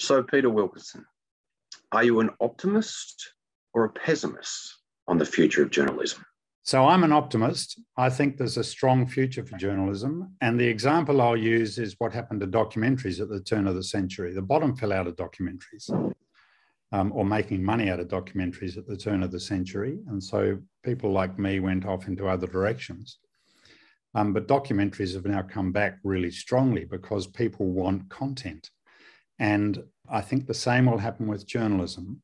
So, Peter Wilkinson, are you an optimist or a pessimist on the future of journalism? So, I'm an optimist. I think there's a strong future for journalism. And the example I'll use is what happened to documentaries at the turn of the century. The bottom fell out of documentaries. Um, or making money out of documentaries at the turn of the century. And so people like me went off into other directions. Um, but documentaries have now come back really strongly because people want content. And I think the same will happen with journalism.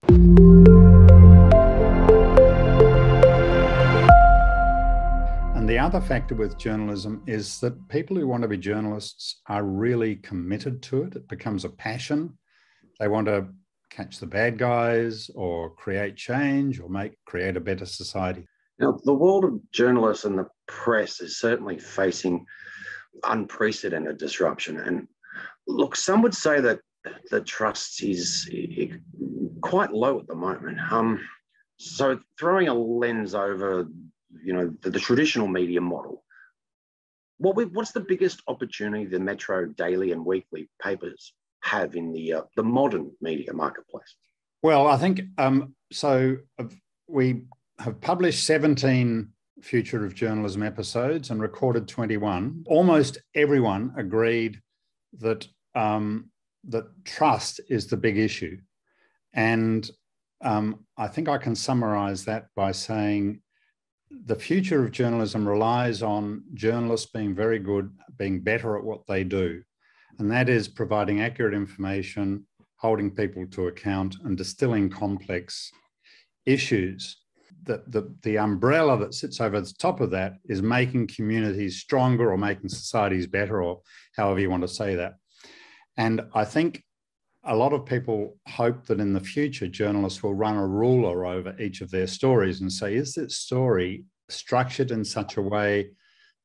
And the other factor with journalism is that people who want to be journalists are really committed to it. It becomes a passion. They want to catch the bad guys or create change or make create a better society. Now, the world of journalists and the press is certainly facing unprecedented disruption. And look, some would say that the trust is quite low at the moment. Um, so throwing a lens over, you know, the, the traditional media model, what we, what's the biggest opportunity the Metro daily and weekly papers have in the uh, the modern media marketplace? Well, I think um, so. Uh, we have published 17 Future of Journalism episodes and recorded 21. Almost everyone agreed that um, that trust is the big issue, and um, I think I can summarize that by saying the future of journalism relies on journalists being very good, being better at what they do, and that is providing accurate information, holding people to account, and distilling complex issues. The, the, the umbrella that sits over the top of that is making communities stronger or making societies better, or however you want to say that. And I think a lot of people hope that in the future, journalists will run a ruler over each of their stories and say, is this story structured in such a way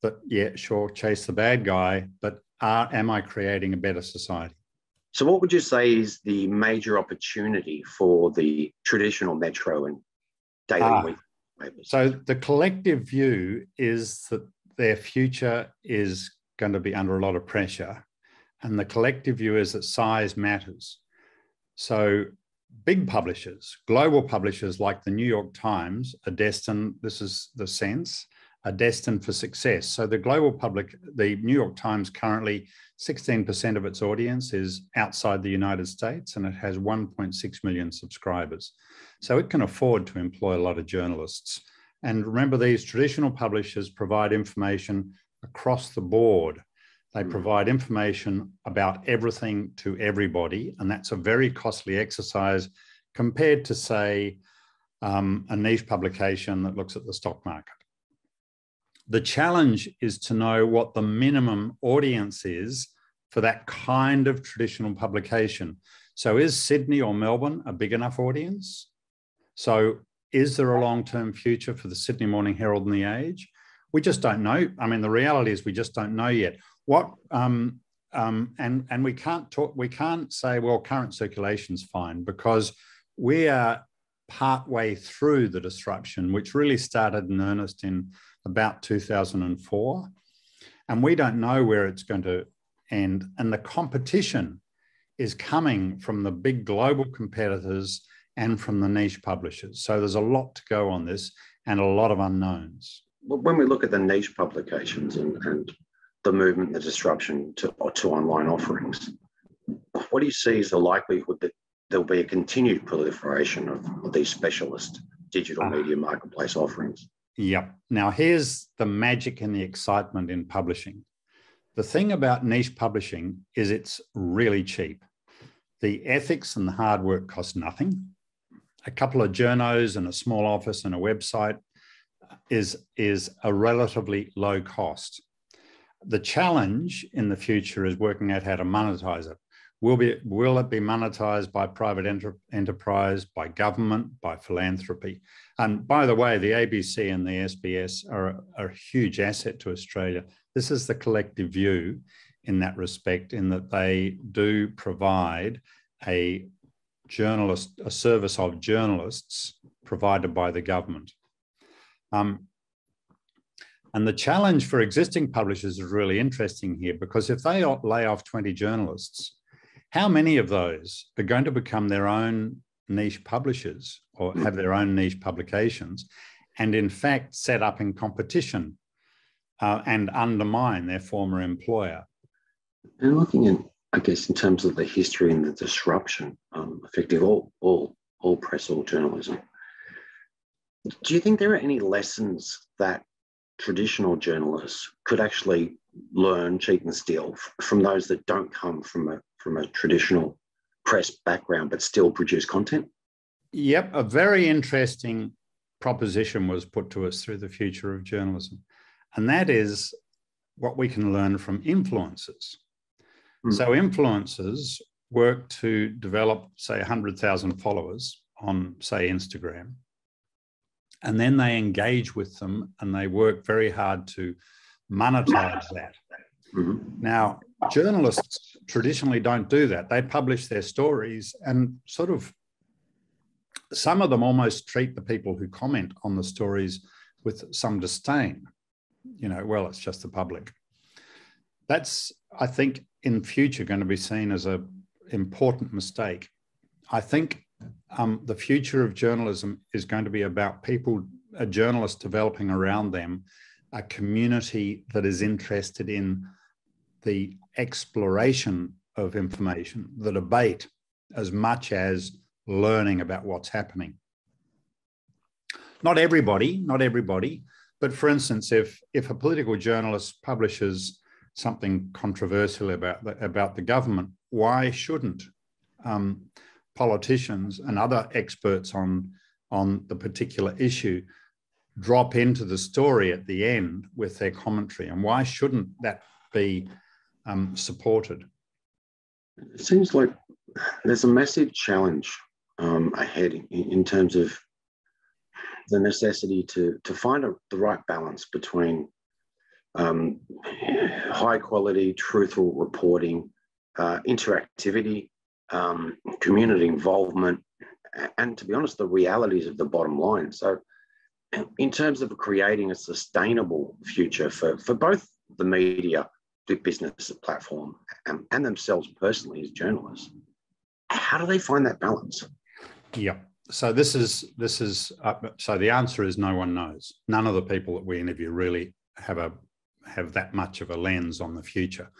that, yeah, sure, chase the bad guy, but are, am I creating a better society? So, what would you say is the major opportunity for the traditional metro and daily ah, papers. So the collective view is that their future is going to be under a lot of pressure. And the collective view is that size matters. So big publishers, global publishers like the New York Times are destined, this is the sense, are destined for success. So the global public, the New York Times currently 16% of its audience is outside the United States and it has 1.6 million subscribers. So it can afford to employ a lot of journalists. And remember, these traditional publishers provide information across the board. They hmm. provide information about everything to everybody, and that's a very costly exercise compared to, say, um, a niche publication that looks at the stock market. The challenge is to know what the minimum audience is for that kind of traditional publication. So, is Sydney or Melbourne a big enough audience? So, is there a long term future for the Sydney Morning Herald and the Age? We just don't know. I mean, the reality is we just don't know yet. What um, um, and and we can't talk. We can't say well, current circulation's fine because we are part way through the disruption, which really started in earnest in about 2004. And we don't know where it's going to end. And the competition is coming from the big global competitors and from the niche publishers. So there's a lot to go on this and a lot of unknowns. When we look at the niche publications and, and the movement, the disruption to, to online offerings, what do you see as the likelihood that there'll be a continued proliferation of, of these specialist digital uh, media marketplace offerings? Yep. Now, here's the magic and the excitement in publishing. The thing about niche publishing is it's really cheap. The ethics and the hard work cost nothing. A couple of journos and a small office and a website is, is a relatively low cost. The challenge in the future is working out how to monetize it. Will, be, will it be monetized by private enter, enterprise, by government, by philanthropy? And by the way, the ABC and the SBS are, a huge asset to Australia. This is the collective view in that respect, in that they do provide a journalist, a service of journalists provided by the government. Um, and the challenge for existing publishers is really interesting here because if they lay off 20 journalists, How many of those are going to become their own niche publishers or have their own niche publications and, in fact, set up in competition uh, and undermine their former employer? And looking at, I guess, in terms of the history and the disruption um, affecting all, all, all press, all journalism, do you think there are any lessons that traditional journalists could actually learn, cheat and steal from those that don't come from a from a traditional press background but still produce content? Yep, a very interesting proposition was put to us through the future of journalism, and that is what we can learn from influencers. Mm. So influencers work to develop, say, 100,000 followers on, say, Instagram and then they engage with them and they work very hard to monetize that. Mm-hmm. Now, journalists traditionally don't do that. They publish their stories and sort of some of them almost treat the people who comment on the stories with some disdain. You know, well, it's just the public. That's, I think, in future going to be seen as a important mistake. I think um, the future of journalism is going to be about people, a journalist developing around them a community that is interested in the exploration of information, the debate, as much as learning about what's happening. Not everybody, not everybody, but for instance, if if a political journalist publishes something controversial about the, about the government, why shouldn't um, politicians and other experts on, on the particular issue drop into the story at the end with their commentary. And why shouldn't that be um, supported? It seems like there's a massive challenge um, ahead in, in, terms of the necessity to, to find a, the right balance between um, high quality, truthful reporting, uh, interactivity, um, community involvement, and to be honest, the realities of the bottom line. So, in terms of creating a sustainable future for, for both the media, the business platform, and, and themselves personally as journalists, how do they find that balance? Yeah. So this is this is uh, so the answer is no one knows. None of the people that we interview really have a have that much of a lens on the future.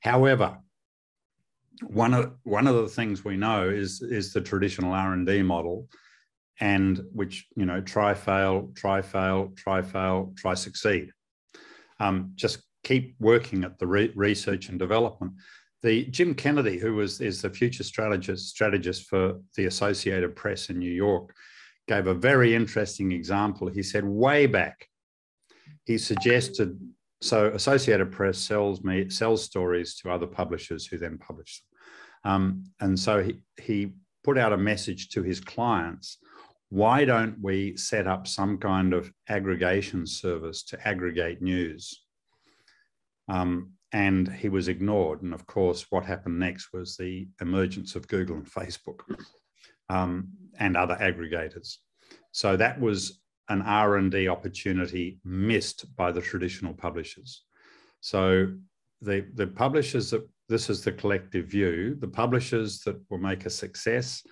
However, one of one of the things we know is is the traditional R and D model, and which you know try fail, try fail, try fail, try succeed. Um, just keep working at the re- research and development. The Jim Kennedy, who was is the future strategist strategist for the Associated Press in New York, gave a very interesting example. He said way back, he suggested so Associated Press sells me sells stories to other publishers who then publish them. Um, and so he, he put out a message to his clients why don't we set up some kind of aggregation service to aggregate news? Um, and he was ignored. And of course, what happened next was the emergence of Google and Facebook um, and other aggregators. So that was an R&D opportunity missed by the traditional publishers. So the, the publishers that this is the collective view. The publishers that will make a success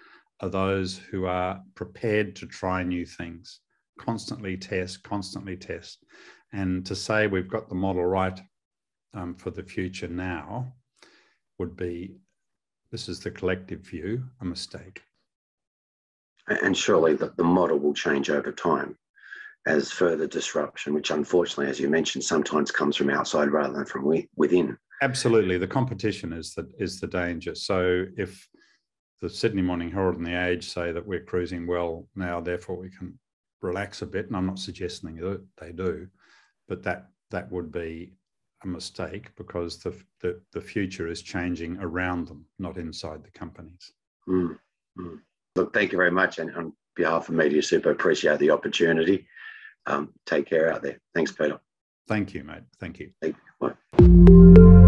are those who are prepared to try new things, constantly test, constantly test. And to say we've got the model right um, for the future now would be this is the collective view, a mistake. And surely the, the model will change over time as further disruption, which unfortunately, as you mentioned, sometimes comes from outside rather than from within. Absolutely, the competition is the is the danger. So if the Sydney Morning Herald and the Age say that we're cruising well now, therefore we can relax a bit, and I'm not suggesting that they do, but that that would be a mistake because the the, the future is changing around them, not inside the companies. Mm, mm. Look, thank you very much, and on behalf of Media Super, appreciate the opportunity. Um, take care out there. Thanks, Peter. Thank you, mate. Thank you. Thank you. Bye.